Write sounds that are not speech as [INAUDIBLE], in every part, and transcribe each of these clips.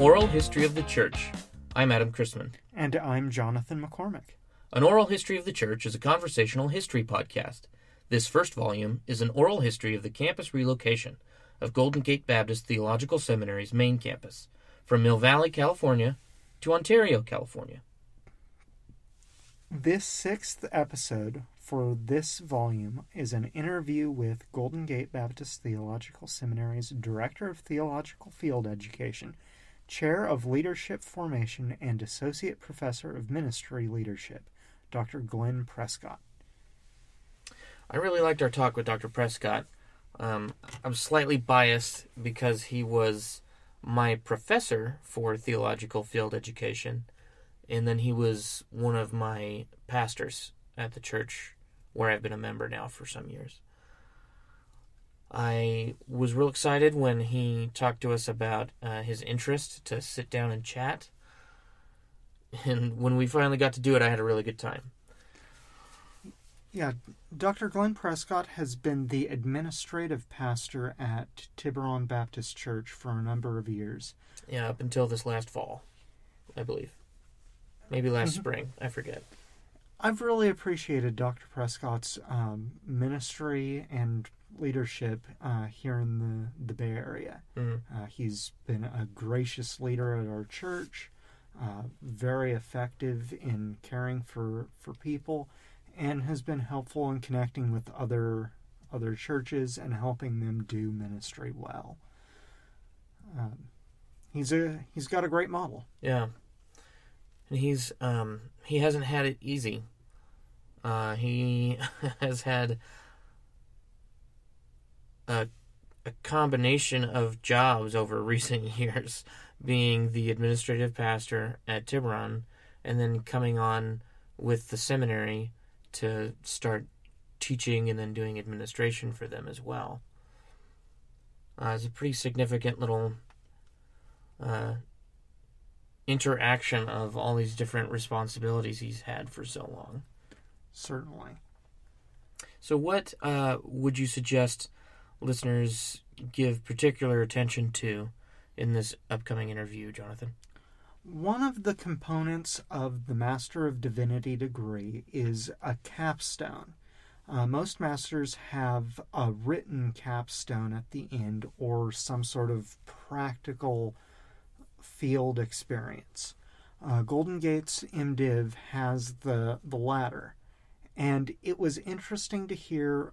Welcome to an oral history of the church. I'm Adam Christman. And I'm Jonathan McCormick. An Oral History of the Church is a conversational history podcast. This first volume is an oral history of the campus relocation of Golden Gate Baptist Theological Seminary's main campus from Mill Valley, California to Ontario, California. This sixth episode for this volume is an interview with Golden Gate Baptist Theological Seminary's Director of Theological Field Education, Chair of Leadership Formation, and Associate Professor of Ministry Leadership, Dr. Glenn Prescott. I really liked our talk with Dr. Prescott. Um, I'm slightly biased because he was my professor for theological field education, and then he was one of my pastors at the church where I've been a member now for some years. I was real excited when he talked to us about uh, his interest to sit down and chat. And when we finally got to do it, I had a really good time. Yeah, Dr. Glenn Prescott has been the administrative pastor at Tiburon Baptist Church for a number of years. Yeah, up until this last fall, I believe. Maybe last mm-hmm. spring, I forget. I've really appreciated Dr. Prescott's um, ministry and leadership uh, here in the, the Bay Area. Mm-hmm. Uh, he's been a gracious leader at our church, uh, very effective in caring for, for people and has been helpful in connecting with other other churches and helping them do ministry well. Um, he's a he's got a great model. Yeah, and he's um, he hasn't had it easy. Uh, he [LAUGHS] has had a a combination of jobs over [LAUGHS] recent years, being the administrative pastor at Tiburon, and then coming on with the seminary to start teaching and then doing administration for them as well. Uh, it's a pretty significant little uh, interaction of all these different responsibilities he's had for so long. Certainly. So, what uh, would you suggest listeners give particular attention to in this upcoming interview, Jonathan? One of the components of the Master of Divinity degree is a capstone. Uh, most masters have a written capstone at the end or some sort of practical field experience. Uh, Golden Gates MDiv has the, the latter. And it was interesting to hear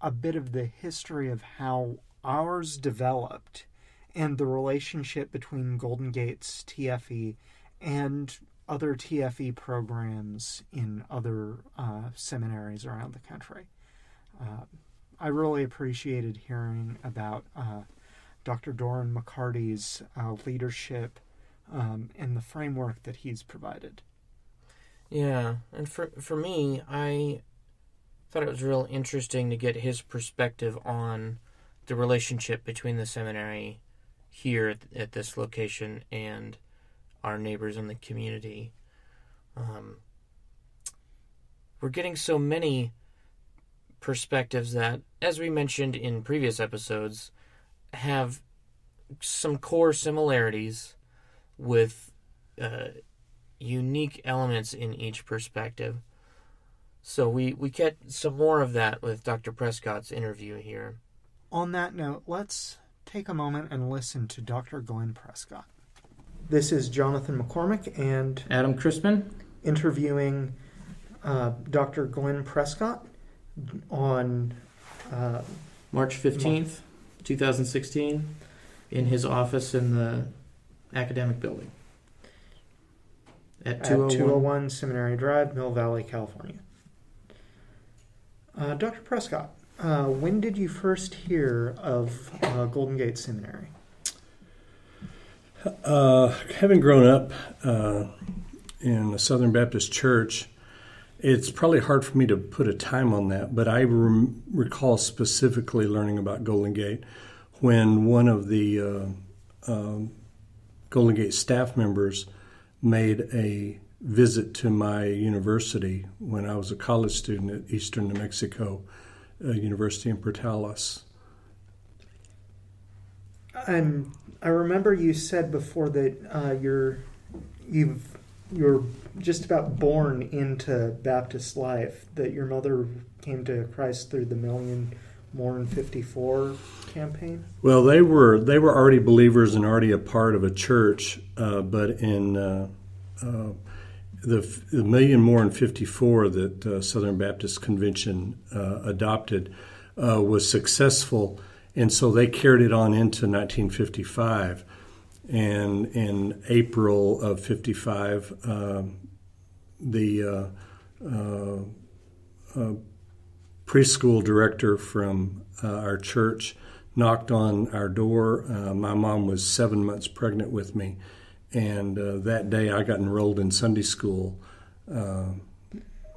a bit of the history of how ours developed and the relationship between Golden Gate's TFE and other TFE programs in other uh, seminaries around the country. Uh, I really appreciated hearing about uh, Dr. Doran McCarty's uh, leadership um, and the framework that he's provided. Yeah, and for for me, I thought it was real interesting to get his perspective on the relationship between the seminary here at, at this location and our neighbors in the community. Um, we're getting so many perspectives that, as we mentioned in previous episodes, have some core similarities with uh, unique elements in each perspective. So we, we get some more of that with Dr. Prescott's interview here. On that note, let's take a moment and listen to Dr. Glenn Prescott. This is Jonathan McCormick and Adam Christman interviewing uh, Dr. Glenn Prescott on uh, March 15th, 2016, in his office in the academic building at 201, at 201 Seminary Drive, Mill Valley, California. Uh, Dr. Prescott, uh, when did you first hear of uh, Golden Gate Seminary? Uh, having grown up uh, in a Southern Baptist Church, it's probably hard for me to put a time on that, but I rem- recall specifically learning about Golden Gate when one of the um, Golden Gate staff members made a visit to my university when I was a college student at Eastern New Mexico uh, University in Portales. I'm I remember you said before that uh, you're you've you're just about born into Baptist life. That your mother came to Christ through the Million More in FiftyFour campaign. Well, they were they were already believers and already a part of a church, uh, but in uh, uh, the, the, Million More in '54 that uh, Southern Baptist Convention uh, adopted uh, was successful, and so they carried it on into 1955. And in April of '55, um, the preschool director from our church knocked on our door. Uh, my mom was seven months pregnant with me, and uh, that day I got enrolled in Sunday school. Uh,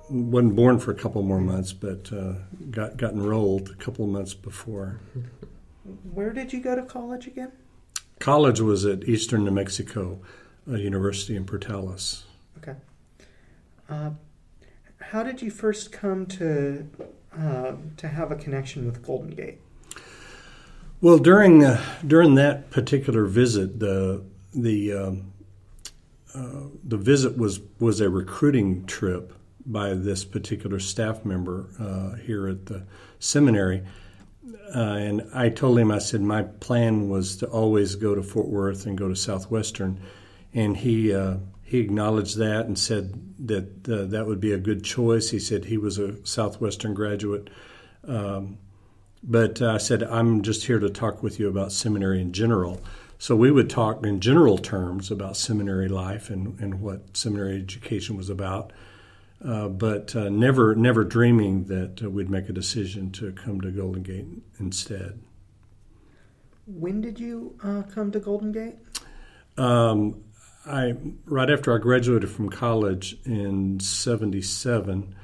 wasn't born for a couple more months, but uh, got got enrolled a couple months before. Where did you go to college again? College was at Eastern New Mexico University in Portales. Okay. Uh, how did you first come to uh, to have a connection with Golden Gate? Well, during uh, during that particular visit, the the um, uh, the visit was was a recruiting trip by this particular staff member uh, here at the seminary, uh, and I told him I said my plan was to always go to Fort Worth and go to Southwestern, and he uh, he acknowledged that and said that uh, that would be a good choice. He said he was a Southwestern graduate. Um, but uh, I said, I'm just here to talk with you about seminary in general. So we would talk in general terms about seminary life and, and what seminary education was about, uh, but uh, never never dreaming that uh, we'd make a decision to come to Golden Gate instead. When did you uh, come to Golden Gate? Um, I right after I graduated from college in '77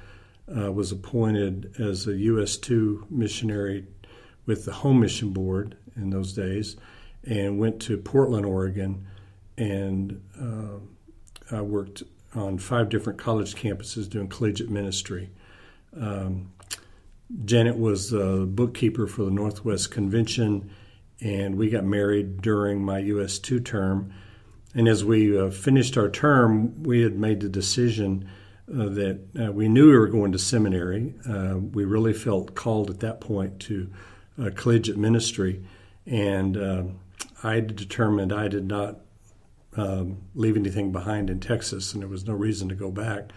uh, was appointed as a U.S. 2 missionary with the Home Mission Board in those days and went to Portland, Oregon, and uh, I worked on five different college campuses doing collegiate ministry. Um, Janet was the bookkeeper for the Northwest Convention, and we got married during my U.S. 2 term. And as we uh, finished our term, we had made the decision uh, that uh, we knew we were going to seminary. Uh, we really felt called at that point to collegiate ministry, and um, I determined I did not um, leave anything behind in Texas, and there was no reason to go back.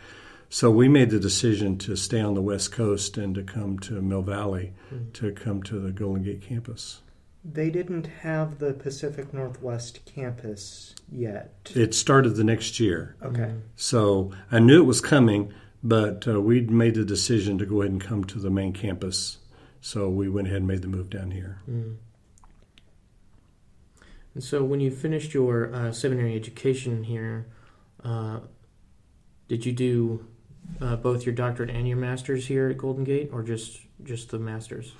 So we made the decision to stay on the West Coast and to come to Mill Valley, mm-hmm. to come to the Golden Gate campus. They didn't have the Pacific Northwest campus yet. It started the next year. Okay. So I knew it was coming, but uh, we'd made the decision to go ahead and come to the main campus. So we went ahead and made the move down here. Mm. And so when you finished your uh, seminary education here, uh, did you do uh, both your doctorate and your master's here at Golden Gate, or just just the master's?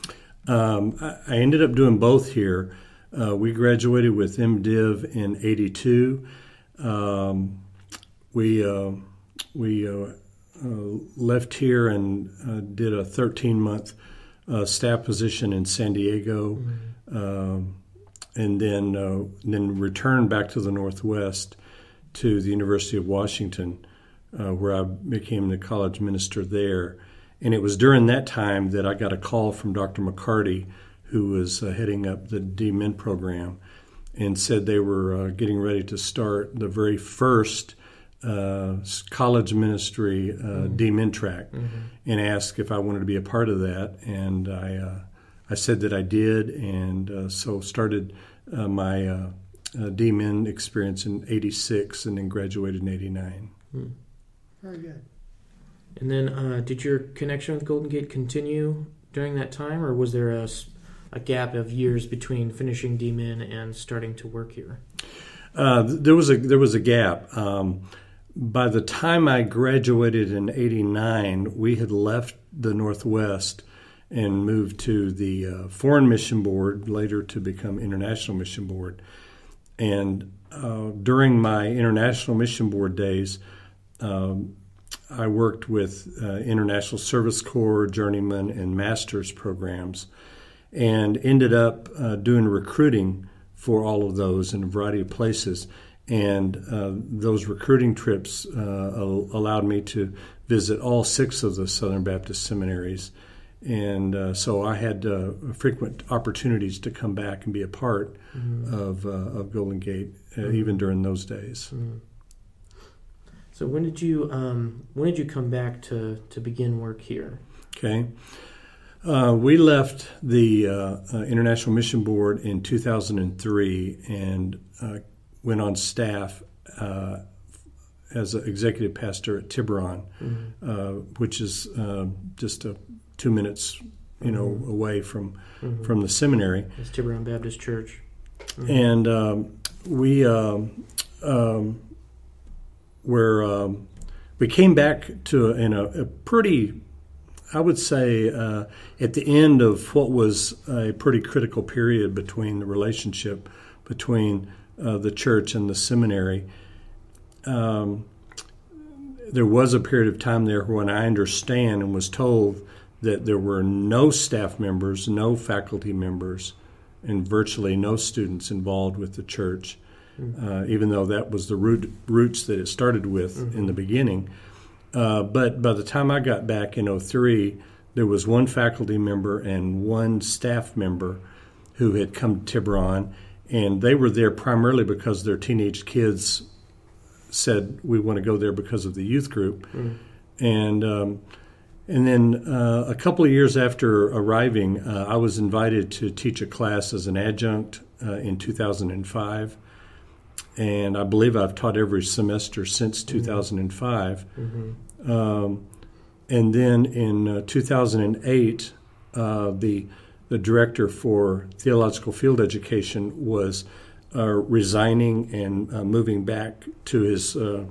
Um, I, ended up doing both here. Uh, we graduated with MDiv in '82. Um, we uh, we uh, uh left here and uh, did a 13 month uh, staff position in San Diego, mm-hmm. Um, and then then returned back to the Northwest to the University of Washington, where I became the college minister there. And it was during that time that I got a call from Dr. McCarty, who was uh, heading up the DMin program, and said they were uh, getting ready to start the very first uh, college ministry uh, mm-hmm. DMin track, mm-hmm. and asked if I wanted to be a part of that. And I, uh, I said that I did, and uh, so started my uh, DMin experience in '86, and then graduated in '89. Mm. Very good. And then, uh, did your connection with Golden Gate continue during that time, or was there a, a gap of years between finishing DMin and starting to work here? Uh, there was a there was a gap. Um, by the time I graduated in '89, we had left the Northwest and moved to the uh, Foreign Mission Board, later to become International Mission Board. And uh, during my International Mission Board days, um, I worked with uh, International Service Corps, Journeyman, and Masters programs, and ended up uh, doing recruiting for all of those in a variety of places. And uh, those recruiting trips uh, allowed me to visit all six of the Southern Baptist seminaries. And uh, so I had uh, frequent opportunities to come back and be a part mm-hmm. of, uh, of Golden Gate, uh, mm-hmm. even during those days. Mm-hmm. So when did you um, when did you come back to, to begin work here? Okay. Uh, we left the uh, uh, International Mission Board in 2003 and uh, went on staff uh, as an executive pastor at Tiburon, mm-hmm. Uh, which is just a, two minutes, you know, mm-hmm. away from mm-hmm. from the seminary. It's Tiburon Baptist Church, mm-hmm. and um, we um, um, were um, we came back to in a, a pretty I would say uh, at the end of what was a pretty critical period between the relationship between uh, the church and the seminary, um, there was a period of time there when I understand and was told that there were no staff members, no faculty members, and virtually no students involved with the church, mm-hmm. uh, even though that was the root, roots that it started with mm-hmm. in the beginning. Uh, but by the time I got back in 03, there was one faculty member and one staff member who had come to Tiburon, and they were there primarily because their teenage kids said, We want to go there because of the youth group. Mm. And um, and then uh, a couple of years after arriving, uh, I was invited to teach a class as an adjunct uh, in 2005 and I believe I've taught every semester since mm-hmm. 2005. Mm-hmm. Um, and then in uh, 2008, uh, the the director for theological field education was uh, resigning and uh, moving back to his uh,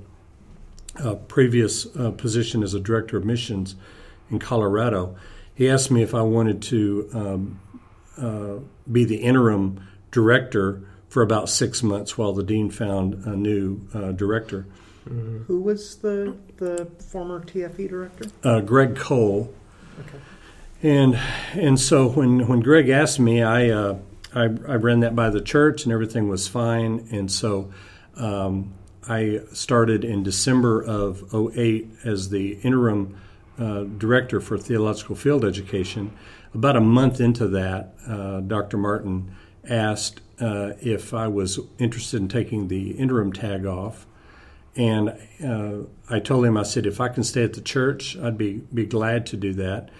uh, previous position as a director of missions in Colorado. He asked me if I wanted to um, be the interim director for about six months while the dean found a new uh, director. Mm-hmm. Who was the the former TFE director? Uh, Greg Cole. Okay. And and so when when Greg asked me, I, uh, I, I ran that by the church and everything was fine. And so um, I started in December of 08 as the interim uh, director for theological field education. About a month into that, uh, Dr. Martin asked uh, if I was interested in taking the interim tag off. And uh, I told him, I said, if I can stay at the church, I'd be, be glad to do that.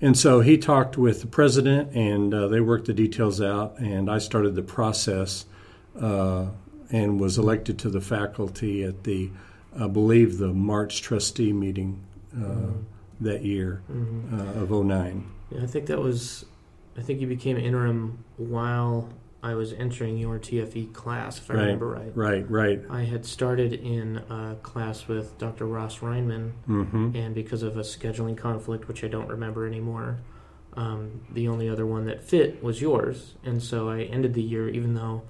And so he talked with the president, and uh, they worked the details out, and I started the process and was elected to the faculty at the, I believe, the March trustee meeting mm-hmm. that year mm-hmm. Uh, of 09. Yeah, I think that was, I think you became interim while I was entering your TFE class, if I right, remember right. Right, right. I had started in a class with Dr. Ross Reinman, mm-hmm. and because of a scheduling conflict, which I don't remember anymore, um, the only other one that fit was yours. And so I ended the year, even though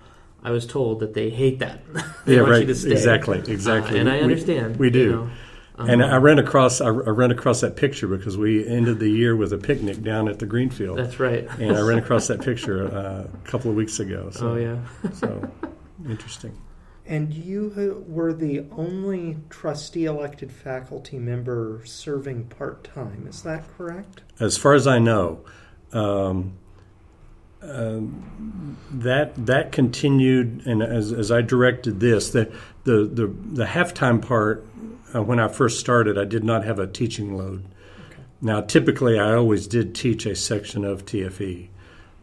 I was told that they hate that. [LAUGHS] they yeah, right. Exactly, exactly. Uh, and I understand. We, we do. You know, um, and I ran across I, ran across that picture because we ended the year with a picnic down at the Greenfield. That's right. and I ran across that [LAUGHS] picture uh, a couple of weeks ago. So, oh yeah. so interesting. And you were the only trustee elected faculty member serving part time. Is that correct? As far as I know, um, that that continued, and as, as I directed this, the the the, the halftime part uh, when I first started, I did not have a teaching load. Okay. Now, typically, I always did teach a section of TFE,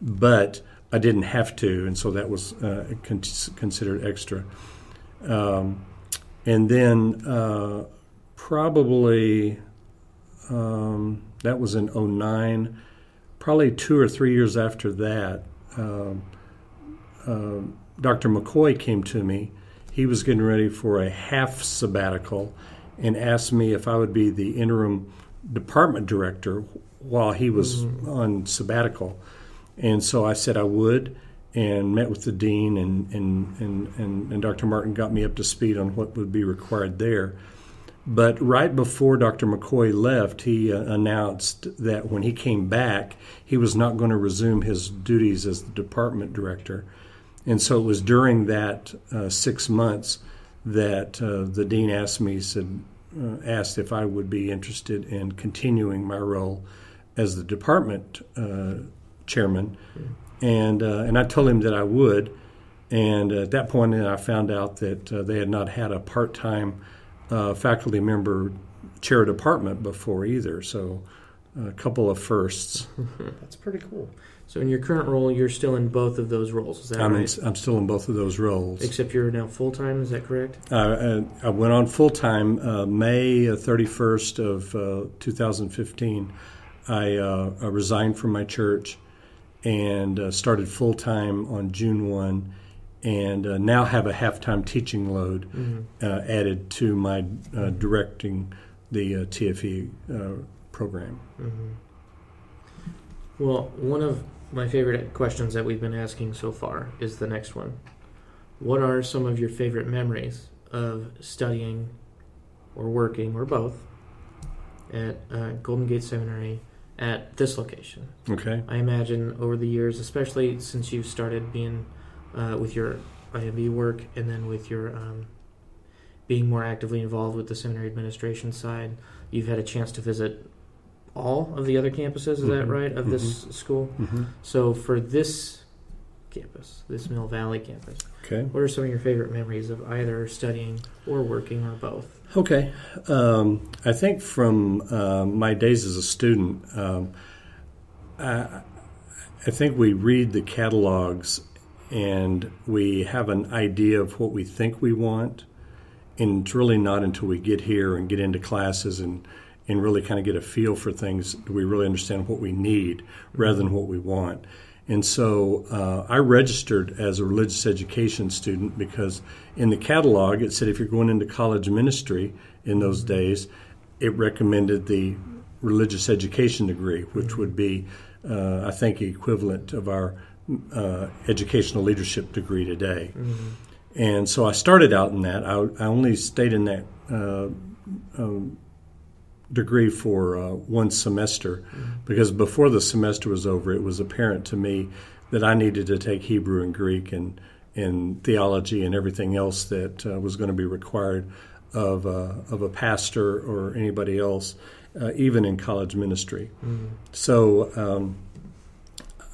but I didn't have to, and so that was uh, con- considered extra. Um, and then uh, probably um, that was in 09. Probably two or three years after that, um, uh, Dr. McCoy came to me. He was getting ready for a half sabbatical and asked me if I would be the interim department director while he was mm-hmm. on sabbatical. And so I said I would and met with the dean, and, and, and, and, and Dr. Martin got me up to speed on what would be required there. But right before Dr. McCoy left, he uh, announced that when he came back, he was not going to resume his duties as the department director. And so it was during that uh, six months that uh, the dean asked me, said, uh, asked if I would be interested in continuing my role as the department uh, chairman, and uh, and I told him that I would. And at that point, I found out that they had not had a part-time faculty member chair department before either. So a couple of firsts. [LAUGHS] That's pretty cool. So in your current role, you're still in both of those roles. Is that I'm, right? I'm still in both of those roles. Except you're now full time. Is that correct? Uh, I went on full time uh, May 31st of uh, 2015. I, uh, I, resigned from my church and uh, started full time on June 1, and uh, now have a half time teaching load mm-hmm. added to my directing the TFE program. Mm-hmm. Well, one of my favorite questions that we've been asking so far is the next one. What are some of your favorite memories of studying or working or both at uh, Golden Gate Seminary at this location? Okay. I imagine over the years, especially since you started being uh, with your IMB work and then with your um, being more actively involved with the seminary administration side, you've had a chance to visit all of the other campuses. Is mm-hmm. that right of mm-hmm. this school? Mm-hmm. So for this campus, this Mill Valley campus, okay, what are some of your favorite memories of either studying or working or both? Okay, um, I think from uh, my days as a student, um, I, I think we read the catalogs and we have an idea of what we think we want, and it's really not until we get here and get into classes and and really kind of get a feel for things. Do we really understand what we need rather than what we want? And so uh, I registered as a religious education student because in the catalog it said if you're going into college ministry in those days, it recommended the religious education degree, which would be, uh, I think, equivalent of our uh, educational leadership degree today. Mm-hmm. And so I started out in that. I, I only stayed in that uh, um, degree for uh, one semester mm-hmm. because before the semester was over, it was apparent to me that I needed to take Hebrew and Greek and, and theology and everything else that uh, was going to be required of, uh, of a pastor or anybody else, even in college ministry. Mm-hmm. So um,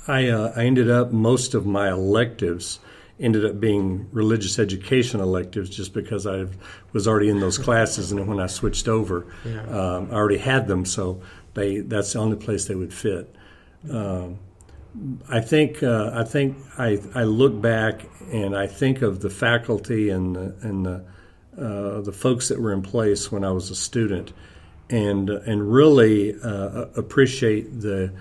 I, uh, I ended up most of my electives ended up being religious education electives just because I was already in those classes, and when I switched over, yeah. um, I already had them, so they that's the only place they would fit. Um, I think uh, I think I, I look back and I think of the faculty and the, and the uh, the folks that were in place when I was a student, and and really uh, appreciate the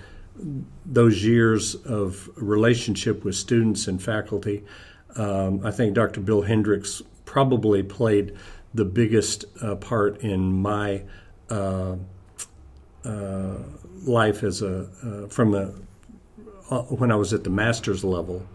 those years of relationship with students and faculty. Um, I think Dr. Bill Hendricks probably played the biggest uh, part in my uh, uh, life as a uh, from uh, when I was at the master's level.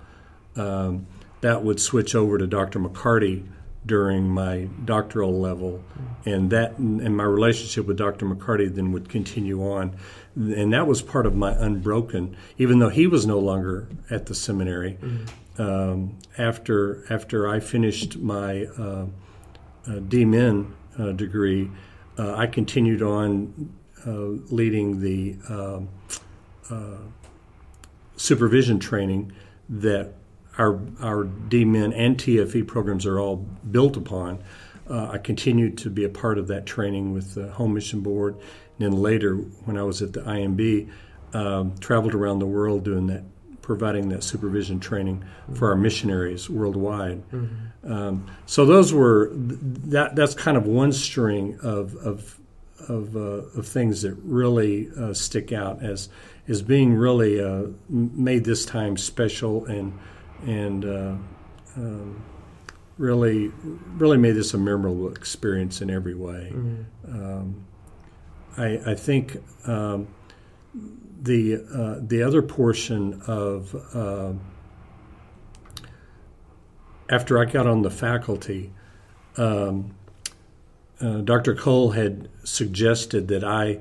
Um, that would switch over to Dr. McCarty during my doctoral level, and that and my relationship with Dr. McCarty then would continue on, and that was part of my unbroken. Even though he was no longer at the seminary, mm-hmm um, after after I finished my uh, uh, DMin uh, degree, uh, I continued on uh, leading the um, uh, supervision training that our our DMin and TFE programs are all built upon. I continued to be a part of that training with the Home Mission Board, then later, when I was at the IMB, um, traveled around the world doing that providing that supervision training for our missionaries worldwide. Mm-hmm. Um, so those were that. That's kind of one string of of of, uh, of things that really uh, stick out as as being really uh, made this time special and and uh, um, really really made this a memorable experience in every way. Mm-hmm. I, I think. Um, the uh, the other portion of uh, after I got on the faculty, um, uh, Dr. Cole had suggested that I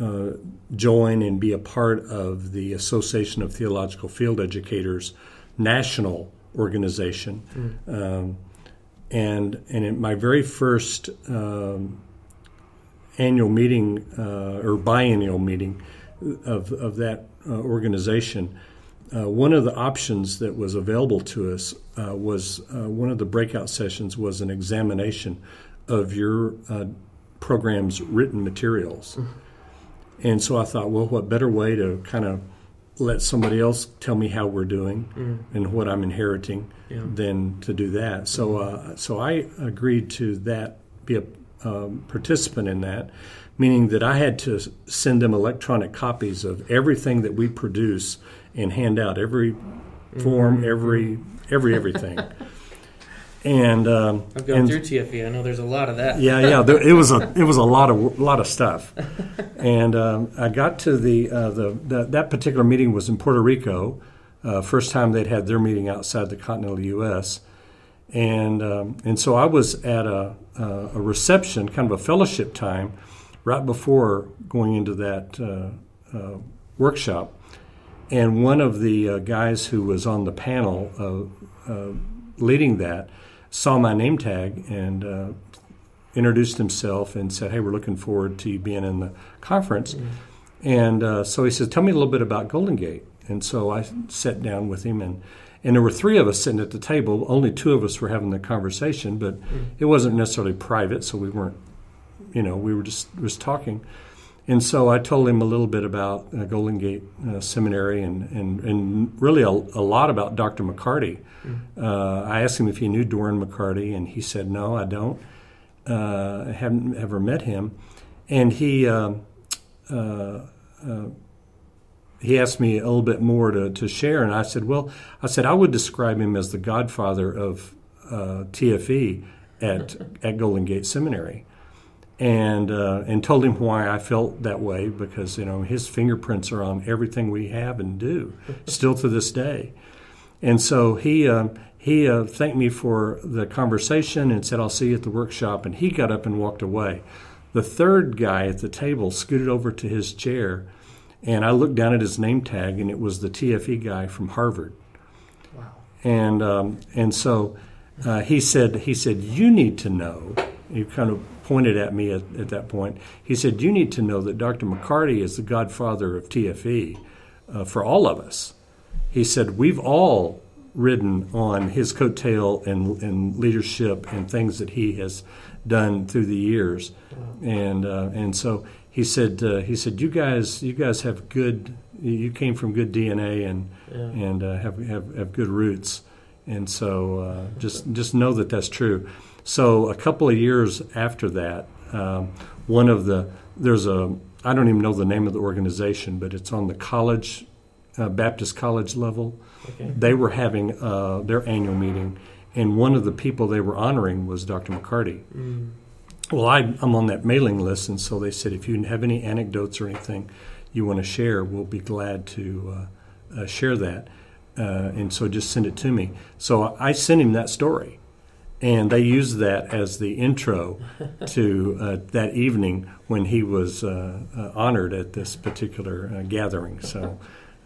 uh, join and be a part of the Association of Theological Field Educators national organization. Um, and and in my very first um, annual meeting uh, or biennial meeting of, of that uh, organization, uh, one of the options that was available to us uh, was uh, one of the breakout sessions was an examination of your uh, program's written materials. And so I thought, well, what better way to kind of let somebody else tell me how we're doing and what I'm inheriting Yeah. than to do that. So, uh, so I agreed to that, be a um, participant in that, meaning that I had to send them electronic copies of everything that we produce and hand out every form, every every everything. [LAUGHS] and um, I've gone and- through TFE. I know there's a lot of that. yeah, yeah. There, it was a it was a lot of lot of stuff, [LAUGHS] and um, I got to the, uh, the the that particular meeting was in Puerto Rico, uh, first time they'd had their meeting outside the continental U.S. And um, and so I was at a a a reception, kind of a fellowship time, right before going into that uh, uh, workshop, and one of the uh, guys who was on the panel uh, uh, leading that saw my name tag and uh, introduced himself and said, "Hey, we're looking forward to you being in the conference." And uh, so he said, "Tell me a little bit about Golden Gate." And so I sat down with him, and and there were three of us sitting at the table. Only two of us were having the conversation, but it wasn't necessarily private, so we weren't, you know, we were just was talking. And so I told him a little bit about uh, Golden Gate uh, Seminary and, and, and really a, a lot about Dr. McCarty. Uh, I asked him if he knew Doran McCarty, and he said, No, I don't. Uh, I haven't ever met him. And he, um, uh, uh, he asked me a little bit more to, to share, and I said, Well, I said, I would describe him as the godfather of uh, TFE at, [LAUGHS] at Golden Gate Seminary and uh, and told him why I felt that way because you know his fingerprints are on everything we have and do still to this day, and so he uh, he uh, thanked me for the conversation and said I'll see you at the workshop and he got up and walked away. The third guy at the table scooted over to his chair, and I looked down at his name tag and it was the TFE guy from Harvard Wow. and um, and so uh, he said he said you need to know. He kind of pointed at me at, at that point. He said you need to know that Dr. McCarty is the godfather of TFE uh, for all of us. He said we've all ridden on his coattail and, and leadership and things that he has done through the years, and uh, and so he said uh, he said you guys you guys have good you came from good DNA and Yeah. and uh, have, have have good roots, and so uh, just just know that that's true. So a couple of years after that, um, one of the there's a I don't even know the name of the organization, but it's on the college uh, Baptist college level. Okay. They were having uh, their annual meeting, and one of the people they were honoring was Dr. McCarty. Mm. Well, I, I'm on that mailing list, and so they said if you have any anecdotes or anything you want to share, we'll be glad to uh, uh, share that. Uh, and so just send it to me. So I sent him that story, and they used that as the intro [LAUGHS] to uh, that evening when he was uh, uh, honored at this particular uh, gathering. So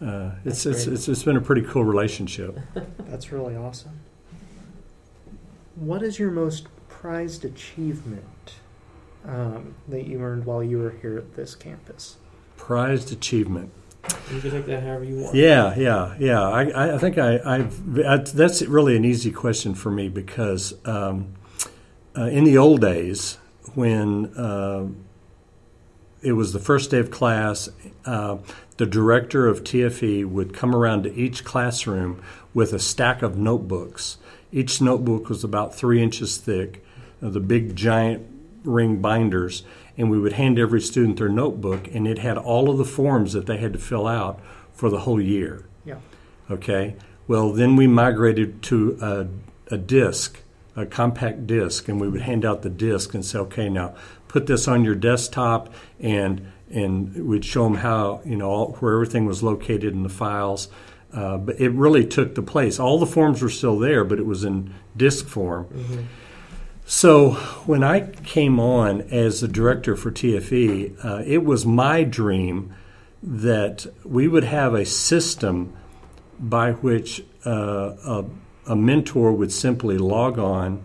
uh, it's, it's, it's it's been a pretty cool relationship. [LAUGHS] That's really awesome. What is your most prized achievement um, that you earned while you were here at this campus? Prized achievement. You can take that however you want. Yeah, yeah, yeah. I, I- I think I, I've, I, that's really an easy question for me because um, uh, in the old days, when uh, it was the first day of class, uh, the director of TFE would come around to each classroom with a stack of notebooks. Each notebook was about three inches thick, the big giant ring binders, and we would hand every student their notebook, and it had all of the forms that they had to fill out for the whole year. Yeah. Okay. Well, then we migrated to a, a disc, a compact disc, and we would hand out the disc and say, "Okay, now put this on your desktop," and and we'd show them how you know all, where everything was located in the files. Uh, but it really took the place. All the forms were still there, but it was in disc form. Mhm. So when I came on as the director for TFE, uh, it was my dream that we would have a system by which uh, a, a mentor would simply log on,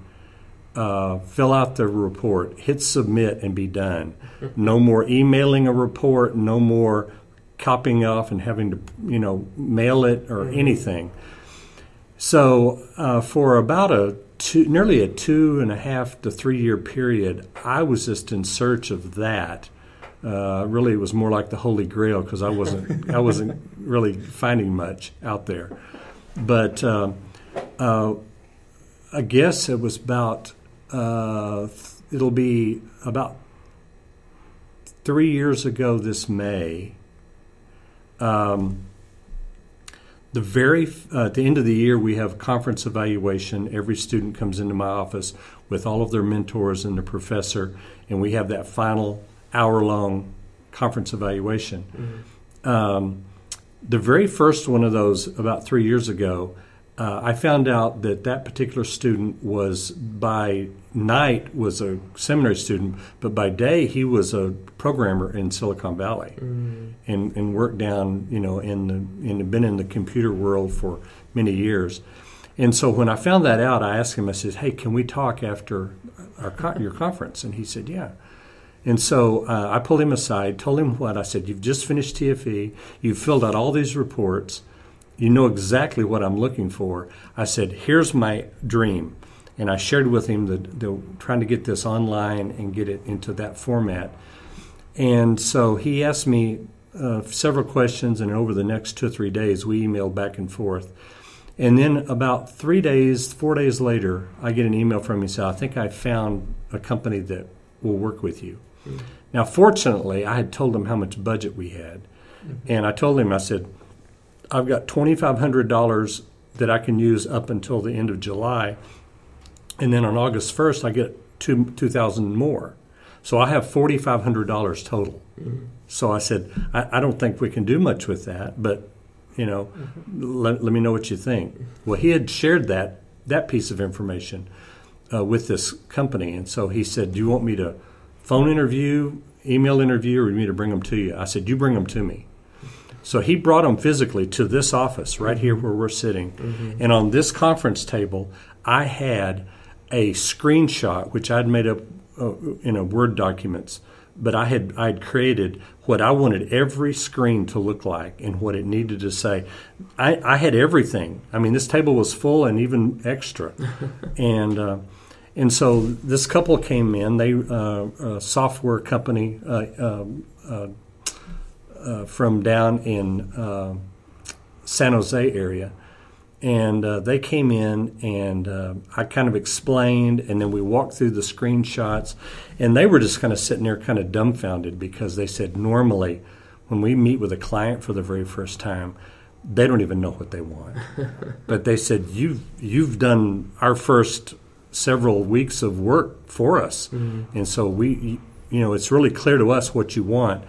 uh, fill out the report, hit submit, and be done. No more emailing a report, no more copying off and having to, you know, mail it or anything. So uh, for about a two, nearly a two and a half to three year period, I was just in search of that. Uh, really, it was more like the Holy Grail because I wasn't I wasn't really finding much out there. But uh, uh, I guess it was about uh, it'll be about three years ago this May. Um, the very uh, at the end of the year we have conference evaluation every student comes into my office with all of their mentors and the professor and we have that final hour long conference evaluation mm-hmm. um, the very first one of those about three years ago uh, I found out that that particular student was by night was a seminary student, but by day he was a programmer in Silicon Valley, mm. and and worked down you know in the and been in the computer world for many years. And so when I found that out, I asked him. I said, "Hey, can we talk after our your conference?" And he said, "Yeah." And so uh, I pulled him aside, told him what I said. You've just finished TFE. You've filled out all these reports you know exactly what I'm looking for. I said, Here's my dream. And I shared with him the, the trying to get this online and get it into that format. And so he asked me uh, several questions, and over the next two or three days, we emailed back and forth. And then about three days, four days later, I get an email from him and say, I think I found a company that will work with you. Mm-hmm. Now, fortunately, I had told him how much budget we had. Mm-hmm. And I told him, I said, I've got $2,500 that I can use up until the end of July. And then on August 1st, I get two, 2000 more. So I have $4,500 total. Mm-hmm. So I said, I, I, don't think we can do much with that, but you know, mm-hmm. let, let me know what you think. Well, he had shared that that piece of information uh, with this company, and so he said, "Do you want me to phone interview, email interview, or do you me to bring them to you?" I said, "You bring them to me." So he brought them physically to this office right here where we're sitting. Mm-hmm. And on this conference table, I had a screenshot, which I'd made up uh, in a Word documents, but I had I'd created what I wanted every screen to look like and what it needed to say. I, I had everything. I mean, this table was full and even extra. [LAUGHS] and uh, and so this couple came in. They uh, a software company. Uh, um, uh from down in uh, San Jose area, and uh, they came in and uh, I kind of explained, and then we walked through the screenshots, and they were just kind of sitting there, kind of dumbfounded because they said normally when we meet with a client for the very first time. They don't even know what they want, [LAUGHS] but they said you've you've done our first several weeks of work for us, mm-hmm. and so we, you know, it's really clear to us what you want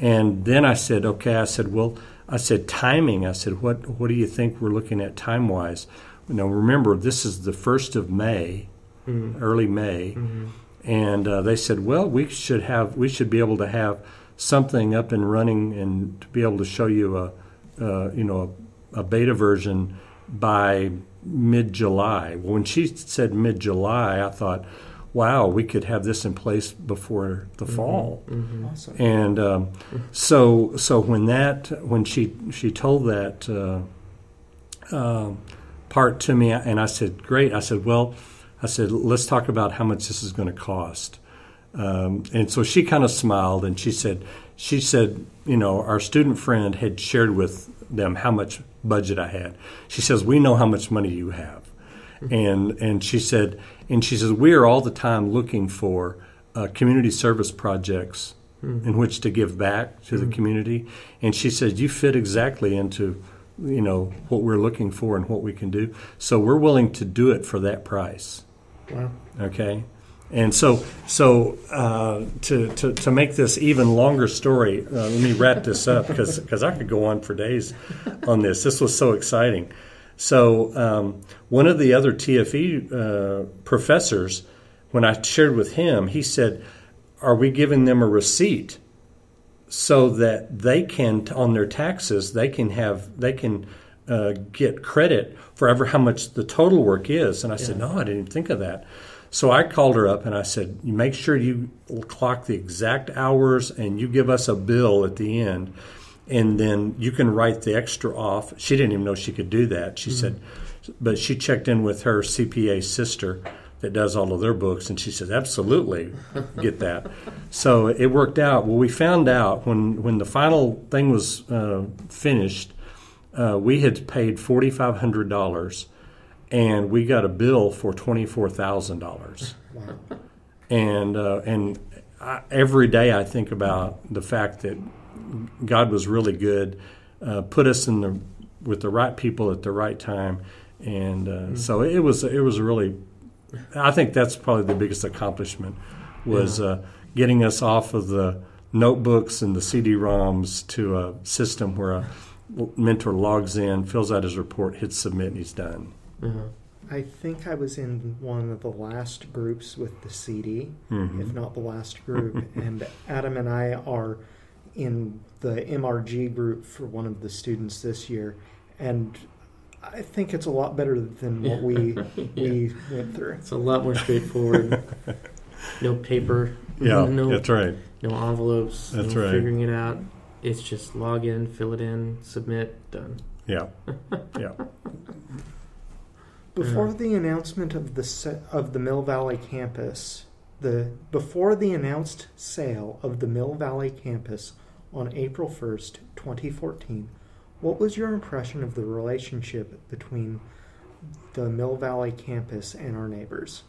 and then I said, okay, I said, well, I said timing. I said, what what do you think we're looking at time wise? Now remember, this is the first of May, mm-hmm. early May, mm-hmm. and uh, they said, well, we should have we should be able to have something up and running and to be able to show you a uh, you know a, a beta version by mid July. Well, when she said mid July, I thought wow, we could have this in place before the mm-hmm. fall. Mm-hmm. Awesome. And um, so, so when that, when she she told that uh, uh, part to me, and I said, great. I said, well, I said, let's talk about how much this is going to cost. Um, and so she kind of smiled, and she said, she said, you know, our student friend had shared with them how much budget I had. She says, we know how much money you have. Mm-hmm. And and she said, and she says, We are all the time looking for uh, community service projects mm-hmm. in which to give back to mm-hmm. the community. And she says, You fit exactly into you know what we're looking for and what we can do. So we're willing to do it for that price. Wow. Okay. And so, so uh, to, to, to make this even longer story, uh, let me wrap this up because I could go on for days on this. This was so exciting. So um, one of the other TFE uh, professors, when I shared with him, he said, "Are we giving them a receipt so that they can, on their taxes, they can have they can uh, get credit for ever how much the total work is. And I said, no, I didn't think of that. So I called her up and I said, you make sure you clock the exact hours and you give us a bill at the end. And then you can write the extra off. She didn't even know she could do that. She mm-hmm. said, but she checked in with her CPA sister that does all of their books, and she says, "Absolutely, get that." so it worked out. Well, we found out when when the final thing was uh, finished, uh, we had paid forty five hundred dollars, and we got a bill for twenty four thousand dollars. And uh, and I, every day I think about the fact that God was really good, uh, put us in the with the right people at the right time, and uh, mm-hmm. so it was it was really. I think that's probably the biggest accomplishment was yeah. Uh, getting us off of the notebooks and the CD-ROMs to a system where a mentor logs in, fills out his report, hits submit, and he's done. Uh-huh. I think I was in one of the last groups with the CD, mm-hmm. if not the last group. [LAUGHS] and Adam and I are in the MRG group for one of the students this year. And I think it's a lot better than what we [LAUGHS] yeah. we went through. It's a lot more straightforward. [LAUGHS] no paper. Yeah, no, that's right. No envelopes. That's no right. Figuring it out. It's just log in, fill it in, submit, done. Yeah, [LAUGHS] yeah. Before the announcement of the of the Mill Valley campus, the before the announced sale of the Mill Valley campus on April first, twenty fourteen, what was your impression of the relationship between the Mill Valley campus and our neighbors?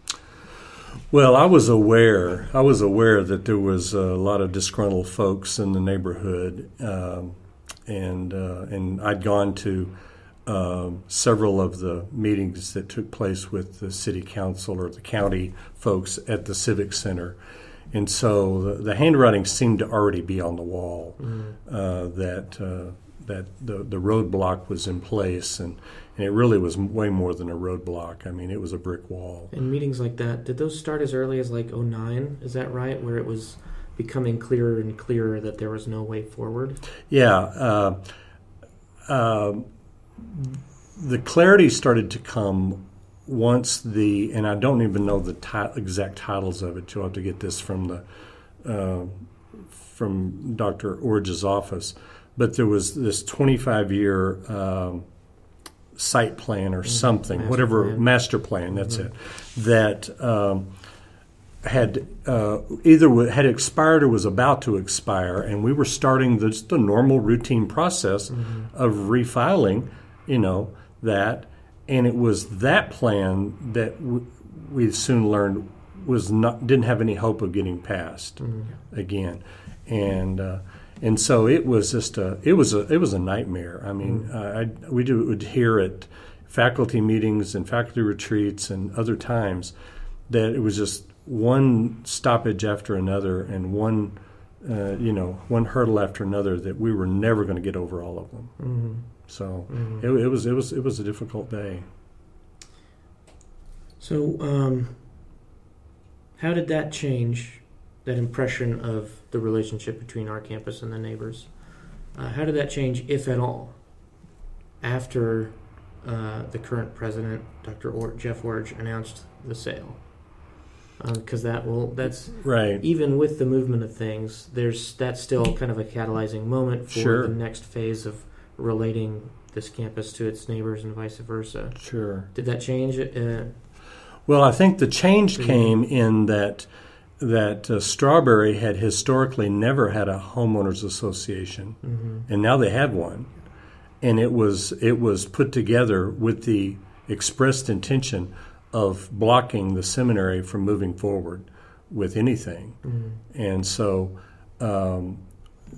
Well, I was aware. I was aware that there was a lot of disgruntled folks in the neighborhood, um, and uh, and I'd gone to um, several of the meetings that took place with the city council or the county folks at the civic center, and so the, the handwriting seemed to already be on the wall mm-hmm. uh, that uh, that the the roadblock was in place and and it really was way more than a roadblock. I mean, it was a brick wall. And meetings like that, did those start as early as like 09? Is that right? Where it was becoming clearer and clearer that there was no way forward? Yeah. Uh, uh, the clarity started to come once the, and I don't even know the ti- exact titles of it. You'll have to get this from the, uh, from Dr. Iorg's office. But there was this 25 year um, site plan or mm-hmm. something, master whatever plan. master plan. That's mm-hmm. it. That um, had uh, either had expired or was about to expire, and we were starting the, the normal routine process mm-hmm. of refiling. You know that, and it was that plan that w- we soon learned was not didn't have any hope of getting passed mm-hmm. again, and. Uh, and so it was just a it was a it was a nightmare. I mean, mm. uh, I, we do, would hear at faculty meetings and faculty retreats and other times that it was just one stoppage after another and one uh, you know one hurdle after another that we were never going to get over all of them. Mm-hmm. So mm-hmm. It, it, was it was it was a difficult day. So um, how did that change that impression of the relationship between our campus and the neighbors. Uh, how did that change, if at all, after uh, the current president, Dr. Or- Jeff Iorg, announced the sale? Because um, that will that's right. Even with the movement of things, there's that's still kind of a catalyzing moment for sure. the next phase of relating this campus to its neighbors and vice versa. Sure. Did that change? Uh, well, I think the change came in that that uh, Strawberry had historically never had a homeowners association, mm-hmm. and now they had one, and it was it was put together with the expressed intention of blocking the seminary from moving forward with anything, mm-hmm. and so um,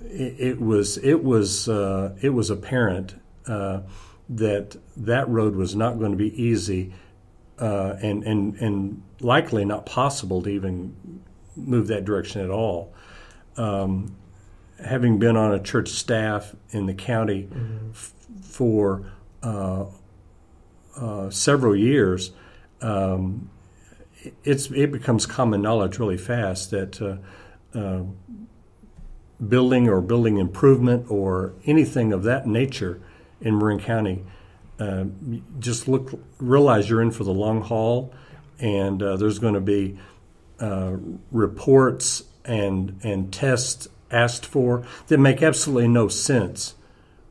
it, it, was it was uh, it was apparent uh, that that road was not going to be easy. Uh, and and and likely not possible to even move that direction at all. Um, having been on a church staff in the county mm-hmm. f- for uh, uh, several years, um, it's it becomes common knowledge really fast that uh, uh, building or building improvement or anything of that nature in Marin County uh, just look realize you're in for the long haul, and uh, there's going to be uh, reports and and tests asked for that make absolutely no sense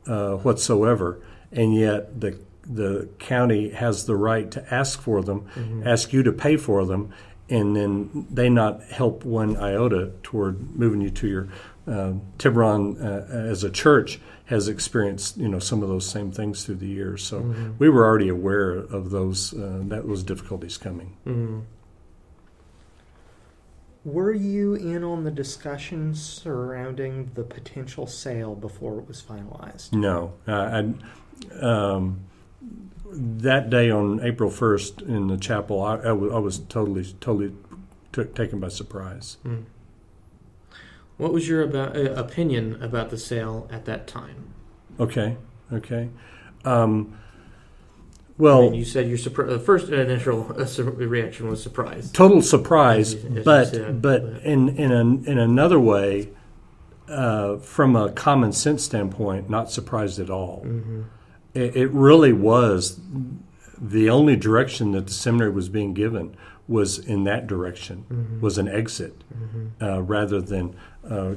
uh, whatsoever, and yet the the county has the right to ask for them, mm-hmm. ask you to pay for them, and then they not help one iota toward moving you to your uh, Tiburon uh, as a church has experienced you know some of those same things through the years. So mm-hmm. we were already aware of those uh, that those difficulties coming. Mm-hmm. Were you in on the discussions surrounding the potential sale before it was finalized? No, I. Um, that day on April first in the chapel, I, I, was, was totally, totally t- taken by surprise. Mm. What was your about, uh, opinion about the sale at that time? Okay, okay. Um, well, I mean, you said your surpri- first initial uh, reaction was surprise. Total surprise, as, as but, said, but but in in an, in another way, uh, from a common sense standpoint, not surprised at all. Mm-hmm. It, it really was the only direction that the seminary was being given was in that direction, mm-hmm. was an exit, mm-hmm. uh, rather than uh,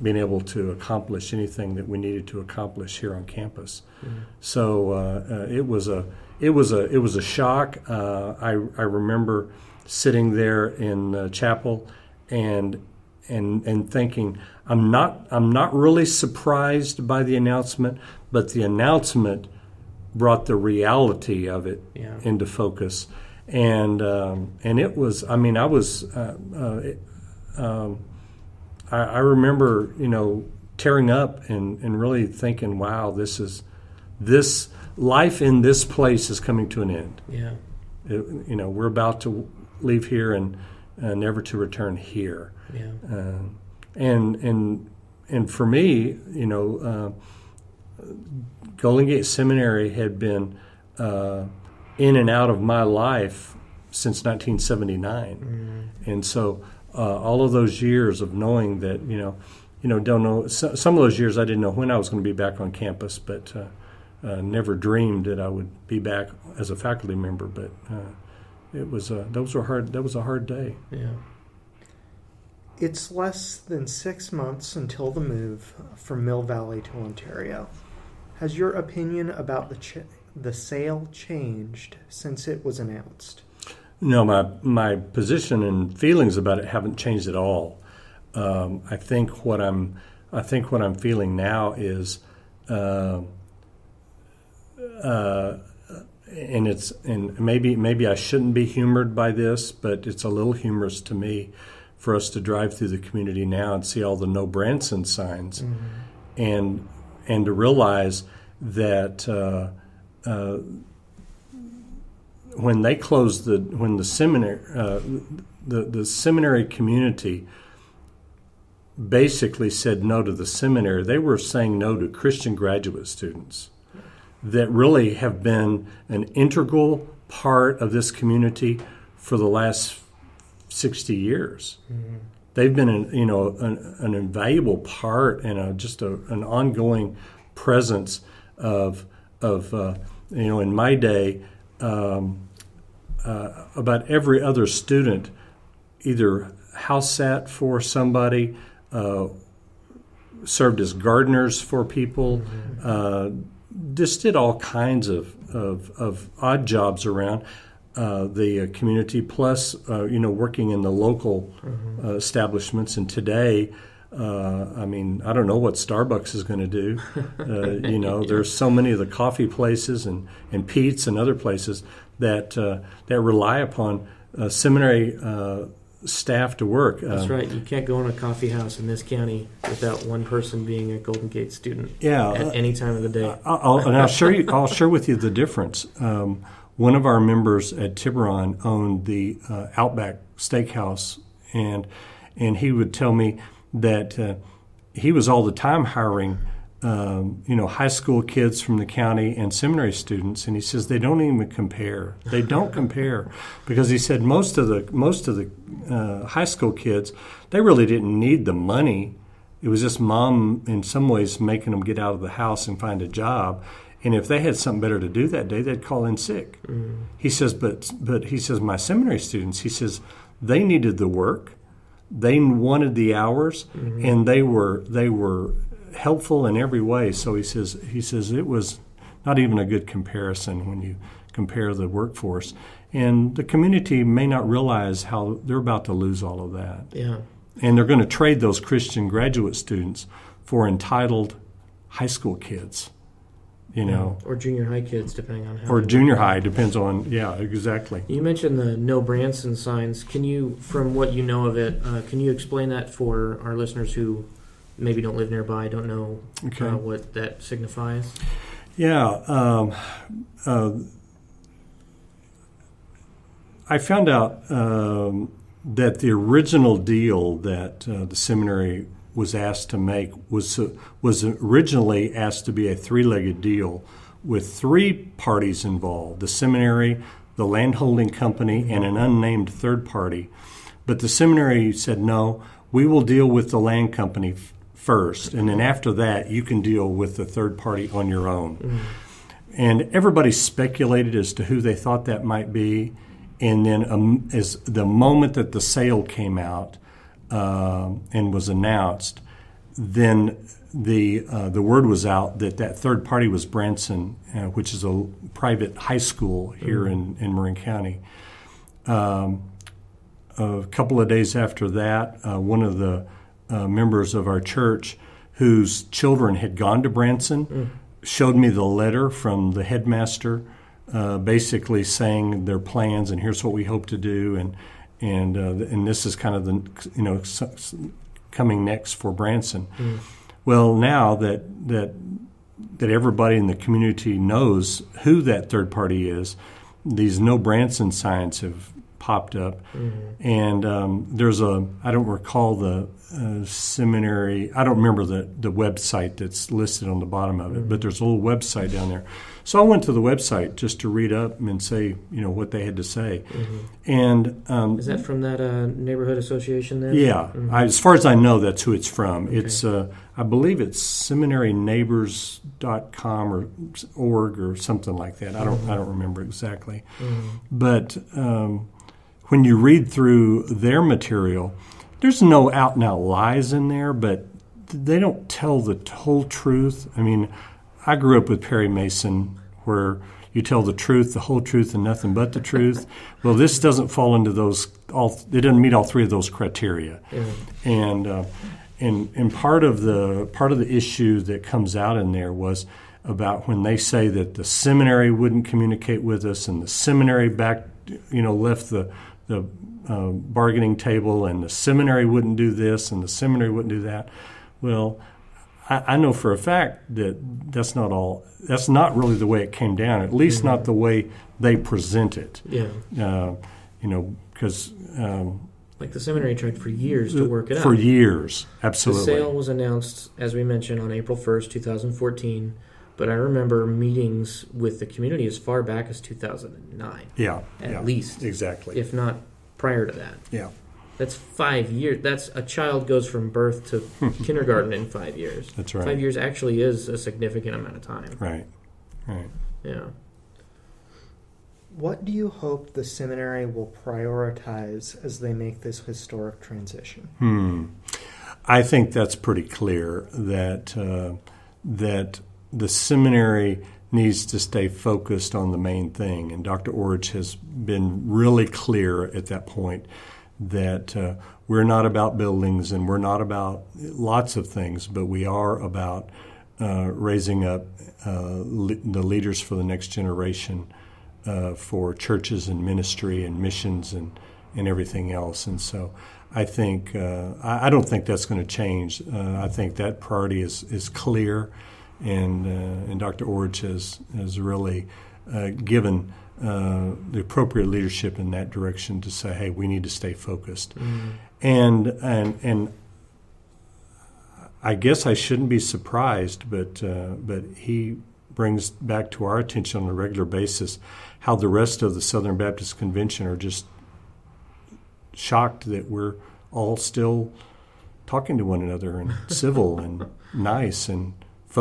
being able to accomplish anything that we needed to accomplish here on campus. Mm-hmm. So uh, uh it was a it was a it was a shock. Uh, I I remember sitting there in the chapel and and and thinking I'm not I'm not really surprised by the announcement, but the announcement brought the reality of it yeah. into focus and um, and it was. I mean, I was. Uh, uh, it, um, I, I, remember, you know, tearing up and and really thinking, "Wow, this is this life in this place is coming to an end." Yeah. It, you know, we're about to leave here and uh, never to return here. Yeah. Uh, and and and for me, you know, uh, Golden Gate Seminary had been uh, in and out of my life since 1979, mm-hmm. and so uh, all of those years of knowing that you know, you know, don't know so, some of those years I didn't know when I was going to be back on campus, but uh, never dreamed that I would be back as a faculty member. But uh, it was a those were hard. That was a hard day. Yeah. It's less than six months until the move from Mill Valley to Ontario. Has your opinion about the ch- the sale changed since it was announced? No, my my position and feelings about it haven't changed at all. Um, I think what I'm I think what I'm feeling now is, uh, uh, and it's and maybe maybe I shouldn't be humored by this, but it's a little humorous to me for us to drive through the community now and see all the no Branson signs, mm-hmm. and and to realize that. Uh, uh, when they closed the when the seminary uh, the the seminary community basically said no to the seminary, they were saying no to Christian graduate students that really have been an integral part of this community for the last 60 years. Mm-hmm. They've been, an, you know, an, an invaluable part and a, just a, an ongoing presence of of uh, you know, in my day, um, uh, about every other student either house sat for somebody, uh, served as gardeners for people, mm-hmm. Uh, just did all kinds of, of, of odd jobs around. Uh, the uh, community, plus uh, you know, working in the local mm-hmm. establishments, and today, uh, I mean, I don't know what Starbucks is going to do. [LAUGHS] Uh, you know, there's so many of the coffee places and, and Peet's and other places that uh, that rely upon uh, seminary uh, staff to work. That's um, right. You can't go in a coffee house in this county without one person being a Golden Gate student. Yeah, at any time of the day. I'll, and I'll share you. I'll share with you the difference. Um, one of our members at Tiburon owned the uh, Outback Steakhouse, and and he would tell me that uh, he was all the time hiring, um, you know, high school kids from the county and seminary students, and he says they don't even compare. They don't compare [LAUGHS] because he said most of the most of the uh, high school kids they really didn't need the money. It was just mom, in some ways, making them get out of the house and find a job. And if they had something better to do that day, they'd call in sick. Mm. He says, but but he says my seminary students. He says they needed the work, they wanted the hours, Mm-hmm. and they were they were helpful in every way. So he says he says it was not even a good comparison when you compare the workforce. And the community may not realize how they're about to lose all of that. Yeah. And they're going to trade those Christian graduate students for entitled high school kids, you know, Or junior high kids, depending on how. or junior high, depends on, yeah, exactly. You mentioned the no Branson signs. Can you, from what you know of it, uh, can you explain that for our listeners who maybe don't live nearby, don't know Okay. uh, what that signifies? Yeah. Um, uh, I found out um, that the original deal that uh, the seminary was asked to make was uh, was originally asked to be a three-legged deal with three parties involved: the seminary, the landholding company, and an unnamed third party. But the seminary said no. We will deal with the land company first, and then after that, you can deal with the third party on your own. And everybody speculated as to who they thought that might be. And then, um, as the moment that the sale came out um and was announced, then the uh, the word was out that that third party was Branson, uh, which is a private high school here in, in Marin County. Um, a couple of days after that, uh, one of the uh, members of our church whose children had gone to Branson showed me the letter from the headmaster, uh, basically saying their plans and here's what we hope to do, and and uh, and this is kind of the you know coming next for Branson. Well, now that that that everybody in the community knows who that third party is, these no Branson signs have popped up, and um, there's a I don't recall the uh, seminary I don't remember the the website that's listed on the bottom of it, but there's a little website down there. So I went to the website just to read up and say you know what they had to say, and um, Is that from that uh, neighborhood association there? yeah, Mhm. I, as far as I know, that's who it's from. Okay. It's, uh, I believe it's seminaryneighbors.com or org or something like that. I don't, I don't remember exactly. Mhm. But um, when you read through their material, there's no out and out lies in there, but they don't tell the whole truth. I mean, I grew up with Perry Mason, where you tell the truth, the whole truth, and nothing but the truth. [LAUGHS] Well, this doesn't fall into those. All it doesn't meet all three of those criteria Yeah. and uh, and and part of the part of the issue that comes out in there was about when they say that the seminary wouldn't communicate with us and the seminary back you know left the the uh, bargaining table and the seminary wouldn't do this and the seminary wouldn't do that well I, I know for a fact that that's not all that's not really the way it came down at least not the way they present it Yeah. uh, you know because um, Like the seminary tried for years to work it for out. years absolutely. The sale was announced, as we mentioned, on April 1st, 2014. But I remember meetings with the community as far back as 2009, Yeah, at yeah, least, exactly. if not prior to that. Yeah, That's five years. That's a child goes from birth to [LAUGHS] kindergarten in five years. that's right. Five years actually is a significant amount of time. Right, right. Yeah. What do you hope the seminary will prioritize as they make this historic transition? Hmm. I think that's pretty clear that uh, that the seminary needs to stay focused on the main thing, and Dr. Iorg has been really clear at that point that uh, we're not about buildings and we're not about lots of things, but we are about uh, raising up uh, le- the leaders for the next generation uh, for churches and ministry and missions and, and everything else. And so I think, uh, I, I don't think that's going to change. Uh, I think that priority is, is clear, and, uh, and Dr. Iorg has, has really uh, given uh, the appropriate leadership in that direction to say, hey, we need to stay focused. And, and, and I guess I shouldn't be surprised, but, uh, but he brings back to our attention on a regular basis how the rest of the Southern Baptist Convention are just shocked that we're all still talking to one another and [LAUGHS] civil and nice and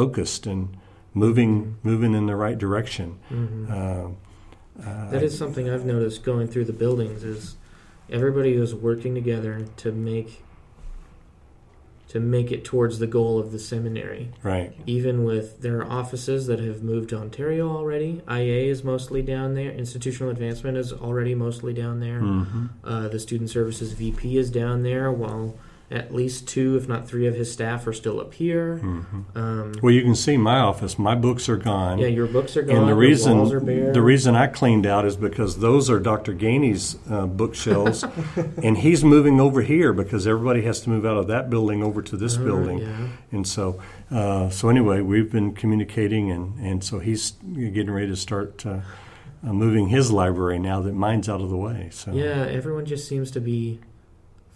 focused and moving moving in the right direction. Mhm. Uh, uh, That is something I've noticed going through the buildings is everybody is working together to make to make it towards the goal of the seminary. right. Even with there are offices that have moved to Ontario already. IA is mostly down there. Institutional advancement is already mostly down there. hmm Uh, the student services VP is down there, while at least two, if not three, of his staff are still up here. hmm Um, Well, you can see my office. My books are gone. yeah, your books are gone. and the reason walls are bare. the reason I cleaned out is because those are Dr. Gainey's uh, bookshelves, [LAUGHS] and he's moving over here because everybody has to move out of that building over to this Uh, building. Yeah. And so, uh, so anyway, we've been communicating, and, and so he's getting ready to start uh, uh, moving his library now that mine's out of the way. So Yeah, everyone just seems to be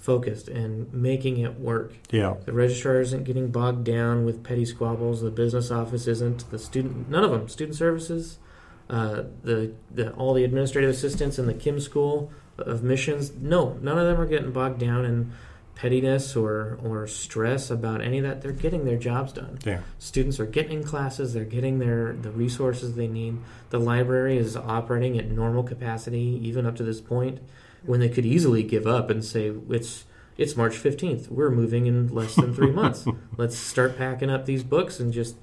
focused and making it work. yeah, The registrar isn't getting bogged down with petty squabbles. The business office isn't. The student, none of them. Student services, uh, the the all the administrative assistants in the Kim School of Missions. No, none of them are getting bogged down in pettiness or or stress about any of that. They're getting their jobs done. yeah, Students are getting in classes. They're getting their the resources they need. The library is operating at normal capacity, even up to this point, when they could easily give up and say it's it's March fifteenth. We're moving in less than three months. [LAUGHS] Let's start packing up these books and just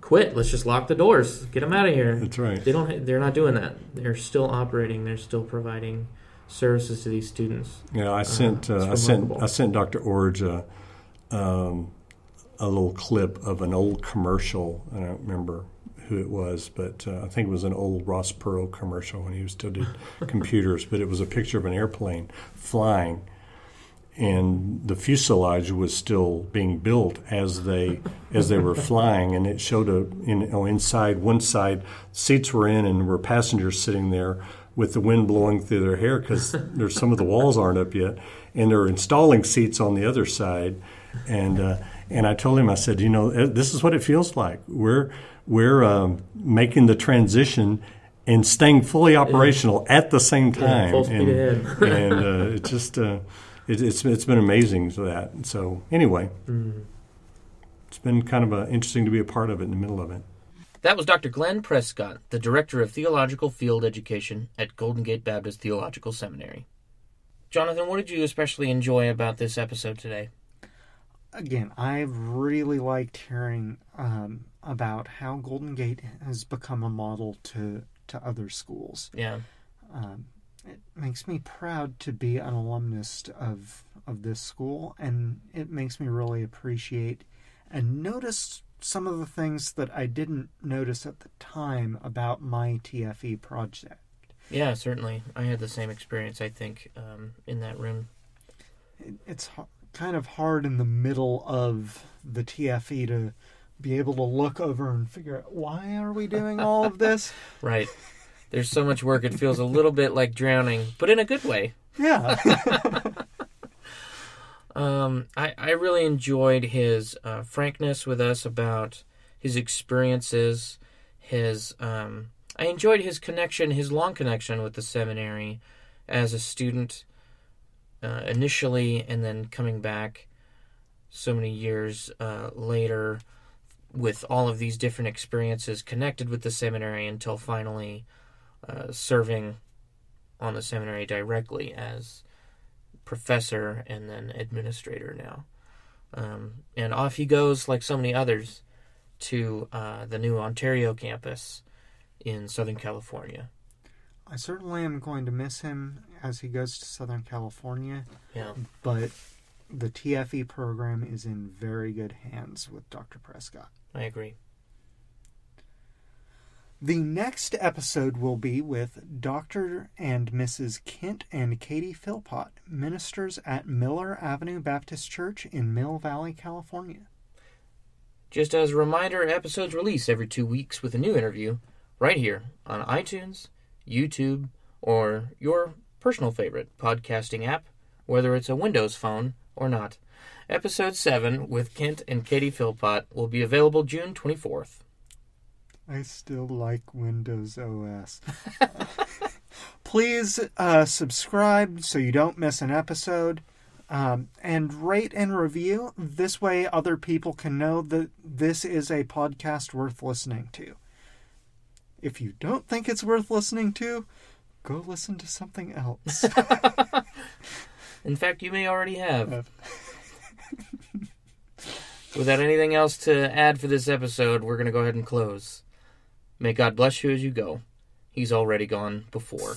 quit. Let's just lock the doors. Get them out of here. that's right. They don't they're not doing that. They're still operating. They're still providing services to these students. Yeah, I sent uh, it's I sent. I sent Dr. Iorg a, um, a little clip of an old commercial. I don't remember who it was, but uh, I think it was an old Ross Perot commercial when he was still did [LAUGHS] computers. But it was a picture of an airplane flying, and the fuselage was still being built as they as they were flying, and it showed a in, you know, inside one side seats were in, and were passengers sitting there with the wind blowing through their hair because [LAUGHS] there's some of the walls aren't up yet, and they're installing seats on the other side, and uh, and I told him I said, you know, eh, this is what it feels like. We're we're um, making the transition and staying fully operational at the same Yeah, time. full speed and, ahead. and uh, [LAUGHS] it just uh, it, it's it's been amazing to that. So anyway, Mm. it's been kind of uh, interesting to be a part of it in the middle of it. That was Dr. Glenn Prescott, the Director of Theological Field Education at Golden Gate Baptist Theological Seminary. Jonathan, what did you especially enjoy about this episode today? Again, I've really liked hearing um, about how Golden Gate has become a model to to other schools. Yeah. Um, it makes me proud to be an alumnus of of this school, and it makes me really appreciate and notice some of the things that I didn't notice at the time about my TFE project. Yeah, certainly. I had the same experience, I think, um, in that room. It, it's h- kind of hard in the middle of the TFE to be able to look over and figure out why are we doing all of this? [LAUGHS] Right. There's so much work, it feels a little bit like drowning, but in a good way. yeah. [LAUGHS] Um, I, I really enjoyed his uh, frankness with us about his experiences. His um, I enjoyed his connection, his long connection with the seminary as a student uh, initially, and then coming back so many years uh, later with all of these different experiences connected with the seminary until finally uh, serving on the seminary directly as professor and then administrator now. Um, and off he goes, like so many others, to uh, the new Ontario campus in Southern California. I certainly am going to miss him as he goes to Southern California, Yeah. but the TFE program is in very good hands with Dr. Prescott. I agree. The next episode will be with Dr. and Mrs. Kent and Katie Philpott, ministers at Miller Avenue Baptist Church in Mill Valley, California. Just as a reminder, episodes release every two weeks with a new interview right here on iTunes, YouTube, or your personal favorite podcasting app, whether it's a Windows phone or not. Episode 7 with Kent and Katie Philpott will be available June 24th. I still like Windows OS. [LAUGHS] Please uh, subscribe so you don't miss an episode. Um, and rate and review. This way, other people can know that this is a podcast worth listening to. If you don't think it's worth listening to, go listen to something else. [LAUGHS] In fact, you may already have. [LAUGHS] Without anything else to add for this episode, we're going to go ahead and close. May God bless you as you go. He's already gone before.